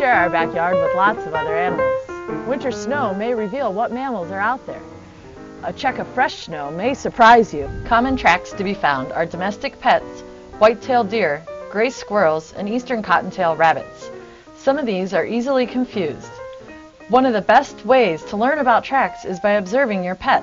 share our backyard with lots of other animals. Winter snow may reveal what mammals are out there. A check of fresh snow may surprise you. Common tracks to be found are domestic pets, white-tailed deer, gray squirrels, and eastern cottontail rabbits. Some of these are easily confused. One of the best ways to learn about tracks is by observing your pet.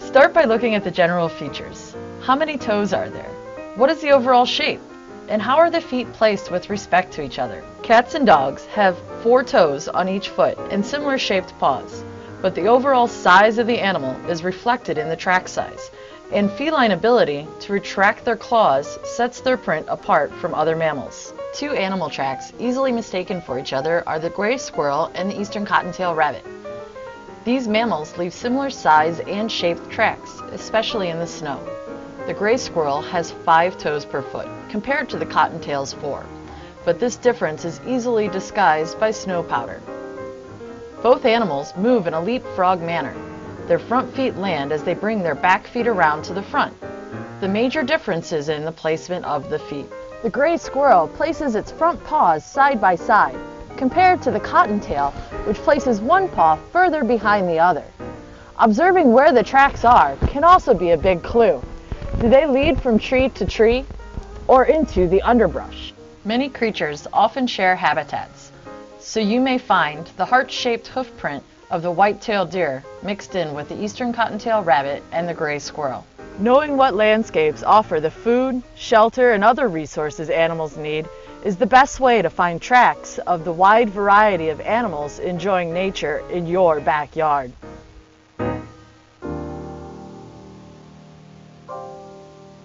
Start by looking at the general features. How many toes are there? What is the overall shape? And how are the feet placed with respect to each other? Cats and dogs have four toes on each foot and similar shaped paws, but the overall size of the animal is reflected in the track size, and feline ability to retract their claws sets their print apart from other mammals. Two animal tracks easily mistaken for each other are the gray squirrel and the eastern cottontail rabbit. These mammals leave similar size and shaped tracks, especially in the snow. The gray squirrel has five toes per foot, compared to the cottontail's four, but this difference is easily disguised by snow powder. Both animals move in a leapfrog manner. Their front feet land as they bring their back feet around to the front. The major difference is in the placement of the feet. The gray squirrel places its front paws side by side, compared to the cottontail, which places one paw further behind the other. Observing where the tracks are can also be a big clue. Do they lead from tree to tree or into the underbrush? Many creatures often share habitats, so you may find the heart-shaped hoof print of the white-tailed deer mixed in with the eastern cottontail rabbit and the gray squirrel. Knowing what landscapes offer the food, shelter, and other resources animals need is the best way to find tracks of the wide variety of animals enjoying nature in your backyard.